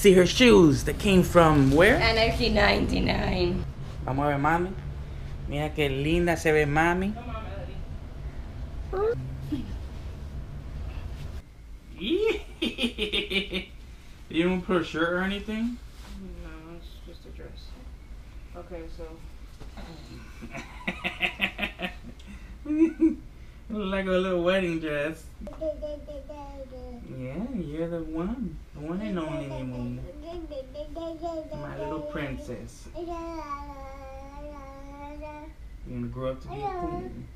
Let's see her shoes that came from where? Anarchy 99. Vamos a ver, mami. Mira qué linda se ve, mami. you don't put a shirt or anything? No, it's just a dress. Okay, so like a little wedding dress. Yeah, you're the one. The one and only Mumu. My little princess. You're gonna grow up to be a queen.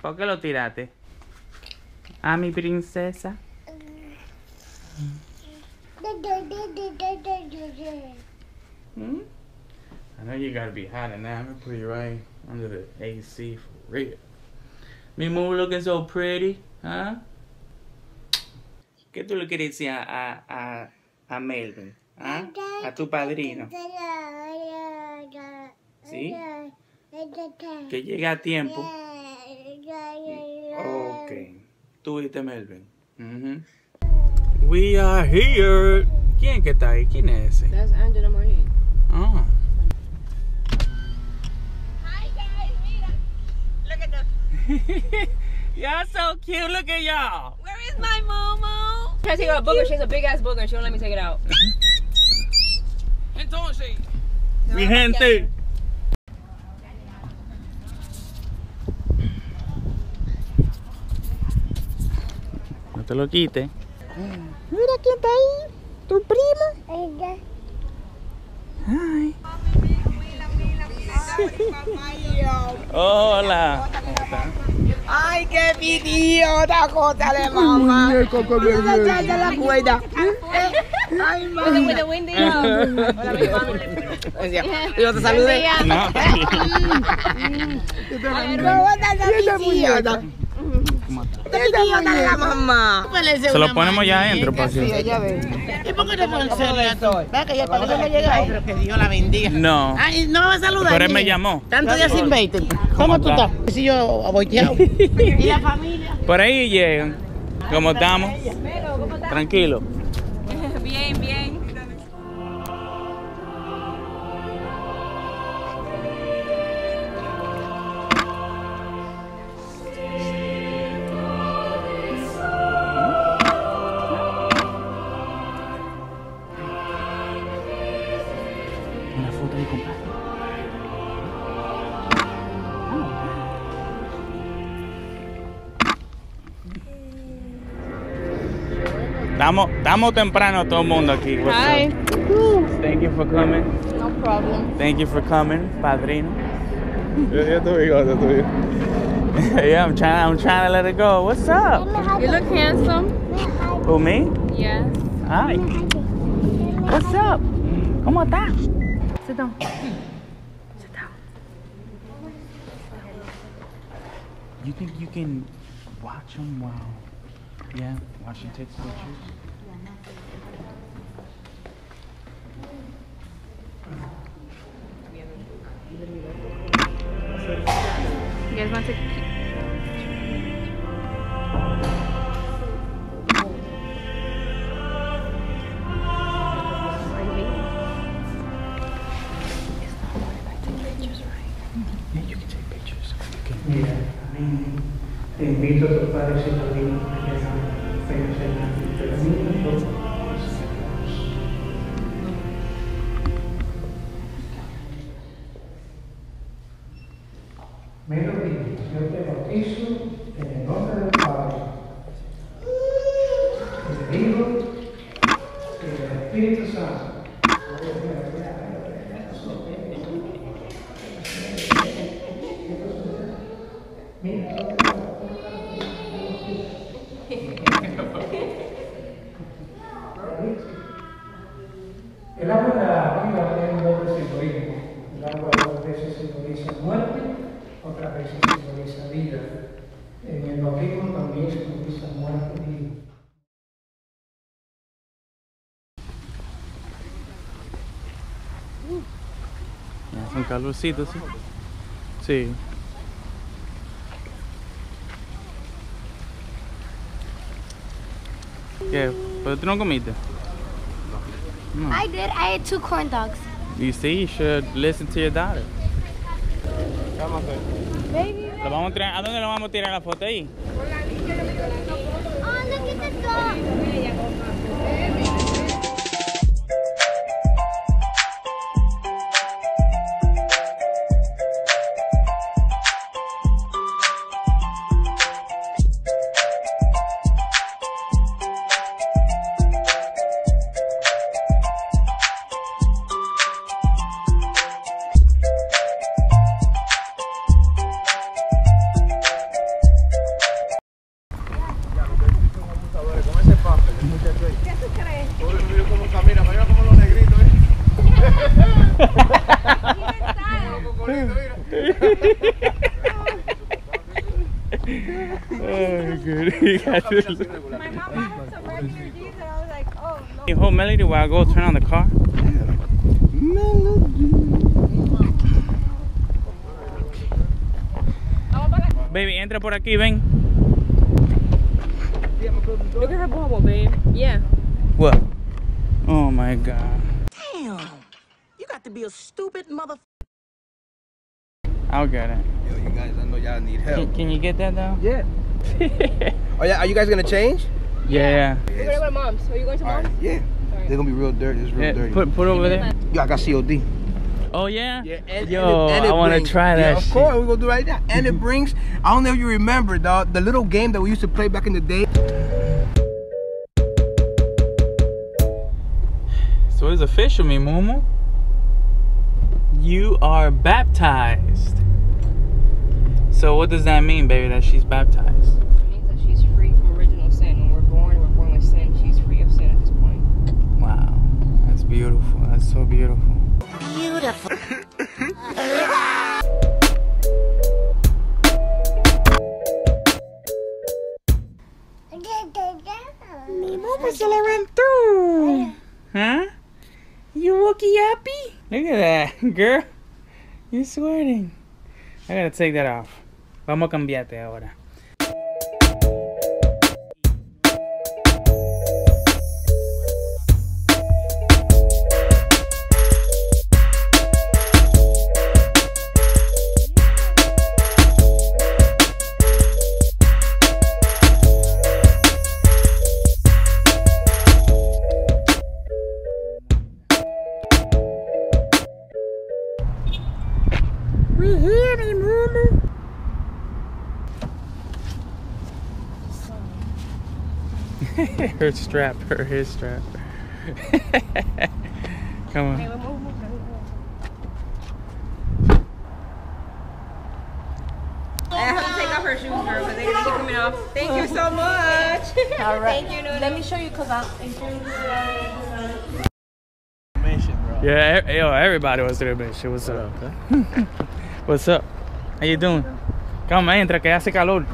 ¿Por qué lo tiraste? A mi princesa. Hmm? I know you gotta be hot in there. I'm gonna put you right under the AC for real. Mi Mumu looking so pretty, huh? ¿Qué tú le quieres decir a, a, a, a Melvin? ¿Ah? A tu padrino. ¿Sí? Que llegue a tiempo. Ok. Tú viste Melvin. Ujú. We are here. ¿Quién que está ahí? ¿Quién es ese? that's Angela Marie. Ah. y'all so cute. Look at y'all. Where is my Momo? Trying to take out a booger. She has a big ass booger and she won't let me take it out. Entonces. Mi gente. No te lo quites. Mira quién está ahí. Tu primo. Ay. Hola. Ay, qué idiota cosa de mamá. Ya ya la cuerda. Ay, With the, with the windy up. Yo te saludé. No. ¿Cómo estás, idiota? La mamá. Se lo ponemos ya adentro, para Sí, ya ves. ¿Y por qué no pones? Ve que ya para que no llega ahí. Pero que Dios la bendiga. No. Ay, no me va a saludar. Pero él me llamó. Tantos días sin verte. ¿Cómo tú está? estás? Si yo aboiteado. ¿Y la familia? Por ahí llegan. ¿Cómo estamos? Tranquilo. Bien, bien. Una foto de compadre. Oh, estamos, estamos temprano todo el mundo aquí. What's Hi. up? Thank you for coming. No problem. Thank you for coming, padrino. Ya, ya te digo, ya te digo. yeah, I'm trying, I'm trying to let it go. What's up? You look handsome. Who, me? Yes. Hi. What's up? ¿Cómo estás? Sit down. You think you can watch them while, yeah, while she takes pictures? You guys want to Mira, a mí te invito a tus padres y padrinos que hagan feliz año de la niña por los hermanos. Melody, yo te bautizo Calorcito, sí. Sí. ¿Qué? ¿Pero tú no comiste? I did. I ate two corn dogs. You see, you should listen to your daughter. ¿Lo vamos a, tirar- ¿A dónde lo vamos a tirar la foto ahí? Oh, look at the dog. My mom had some regular jeans and I was like, oh no. You hold Melody while I go turn on the car. Baby, entra por aquí, ven. Look at her bubble, babe. Yeah. What? Oh my god. Damn. You got to be a stupid mother. I'll get it. Yo, you guys, I know y'all need help. Can, can you get that though? Yeah. Oh yeah, are you guys gonna change? Yeah. We're gonna go to mom's. Are you going to All right. mom's? Yeah. They're gonna be real dirty. It's real yeah. dirty. Put put over there. Yo, I got COD. Oh yeah. Yeah, and, Yo, and it, and it I want to brings- try that. Yeah, of shit. course, we're gonna do right now. And it brings, I don't know if you remember, dog, the little game that we used to play back in the day. So it's official, me Mumu. You are baptized. So what does that mean, baby? That she's baptized? It means that she's free from original sin. When we're born, we're born with sin. She's free of sin at this point. Wow, that's beautiful. That's so beautiful. Beautiful. Mi mamá se levantó. Huh? You wokie happy? Look at that, girl. You're sweating. I gotta take that off. Vamos a cambiarte ahora. her strap, her his strap. Come on. I have to take off her shoes, girl, because they're gonna keep coming off. Thank you so much. All right. Thank you, Nunu. Let me show you, cause I. Yeah, yo, everybody was there, bitch. What's up? What's up? How you doing? Come, entra, que hace calor.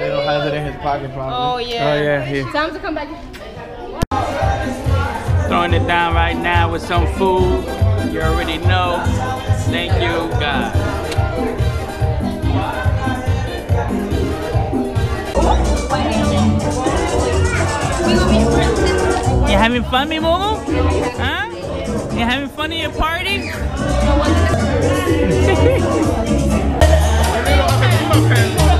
They don't it in his pocket, probably. Oh yeah. Oh yeah. yeah, here. Time to come back. Throwing it down right now with some food. You already know. Thank you, God. You having fun, me Momo? Huh? You having fun at your party?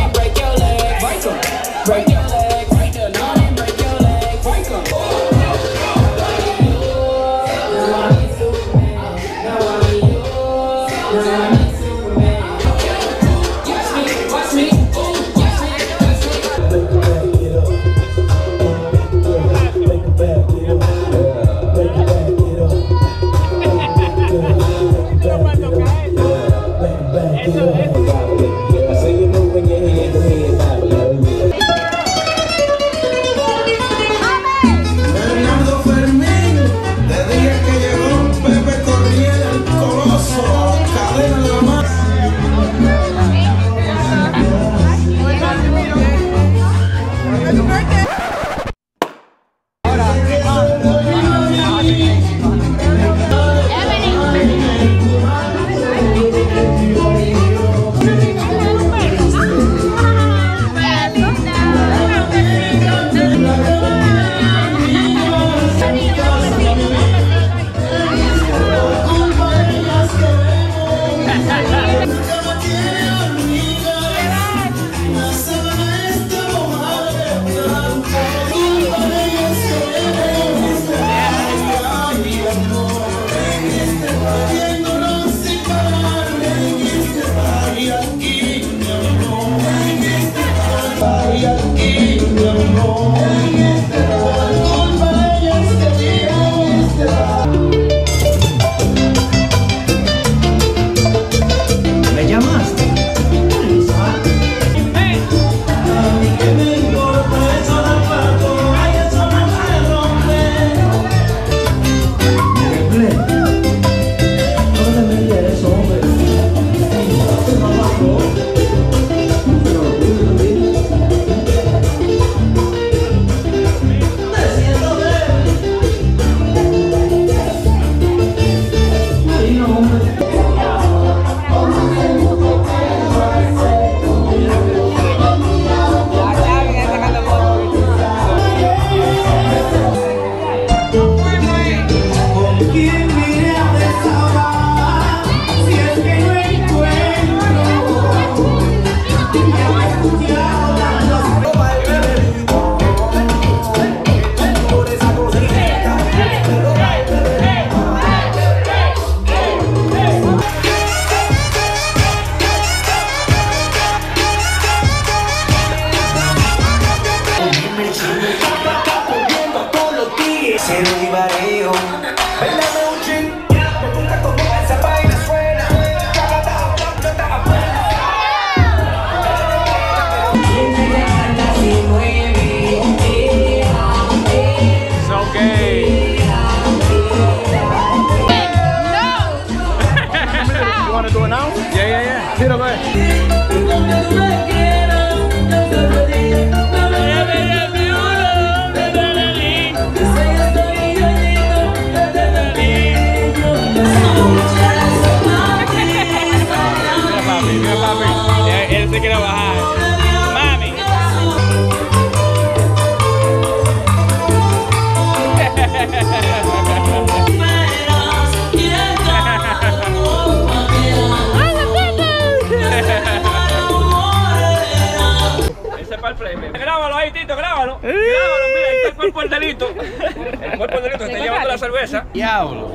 Tito, grábalo. Grábalo, mira, ahí está el cuerpo del delito. El cuerpo del delito que está llevando la cerveza. Diablo.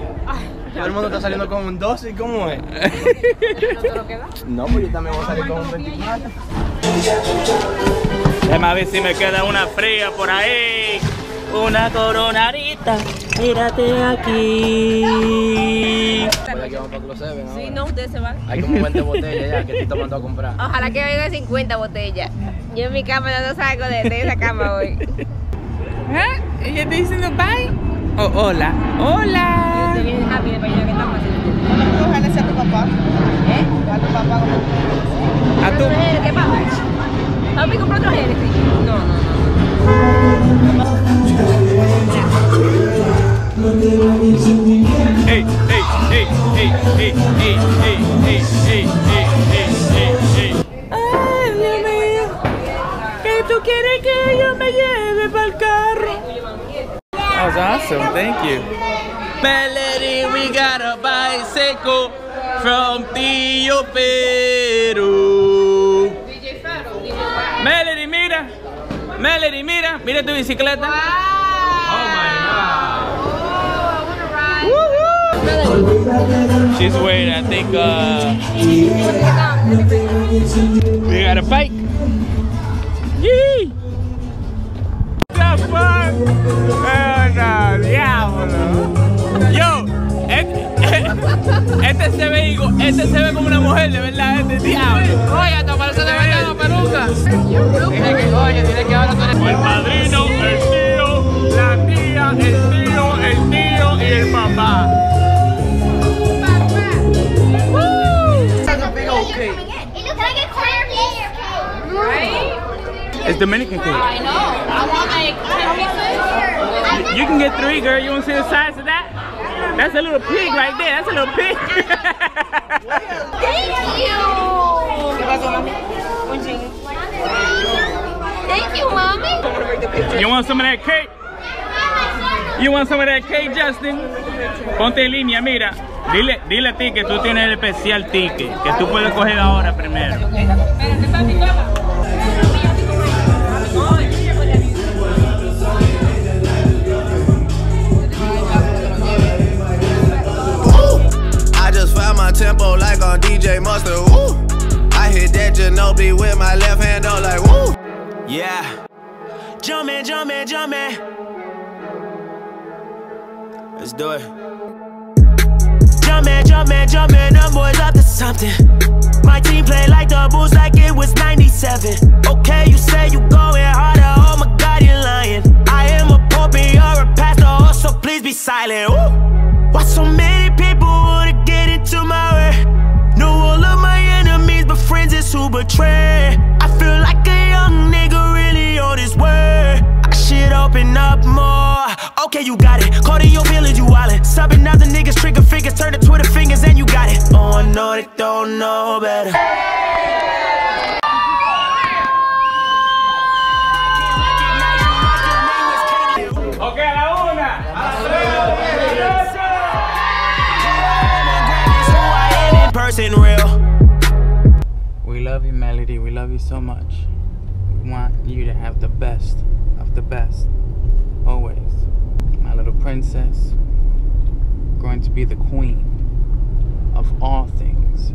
Todo el mundo está saliendo con un 12 y cómo es. No, pues yo también voy a salir con un 24. Déjame ver si me queda una fría por ahí. Una coronadita. Mírate aquí. Por aquí vamos para Club Seven Sí, no, ustedes se van. Hay como 20 botellas ya que Tito mandó a comprar. Ojalá que vengan 50 botellas. Yo en mi cama no salgo de, de esa cama hoy. ¿Ah? ¿Ella está diciendo bye? Oh, hola. Hola. Estoy bien happy de mañana que estamos haciendo. Ojalá sea tu papá. ¿Eh? A tu papá como ¿A gel? ¿Qué pasa? Papi, compró otro sí. No, no, no. Ey, ey, ey, ey, ey, ey, ey, ey, ey, ey, ey, ey, ey. Ay, Dios mío. ¿Qué tú quieres que yo me lleve para el carro? That was awesome. Thank you. Melody, we got a bicycle from Fero. Melody, mira. Mira tu bicicleta. Oh my God. She's wearing, I think, uh, we got a bike. El padrino, el tío, la tía, el tío, el tío y el papá. It's Dominican cake. I know. I want like 10 pieces. You can get three, girl. You want to see the size of that? That's a little pig right there. That's a little pig. Thank you. Thank you, mommy. you want some of that cake? You want some of that cake, Justin? Ponte en línea, mira. Dile, dile a ti que tú tienes el especial ticket, que tú puedes coger ahora primero. I just found my tempo like on DJ Mustard. Woo! I hit that Ginobili with my left hand, oh like woo! Yeah. Jumpin', jumpin', jumpin'. Let's do it. Jumpin', jumpin', jumpin', them boys up to something. My team play like the Bulls like it was 97. Okay, you say you going harder, oh my god, you're lying. I am a pope and you're a pastor, oh, so please be silent. Woo! Why so many people wanna get into my way? Know all of my enemies, but friends is who betray. Really on his way. I should open up more. Okay, you got it. Caught in your village, you wildin'. Subbing out the niggas, trigger fingers, turn the Twitter fingers, and you got it. Oh, I know they don't know better. Ok, la una. Person real. We love you, Melody. We love you so much. Want you to have the best of the best. Always. My little princess. Going to be the queen of all things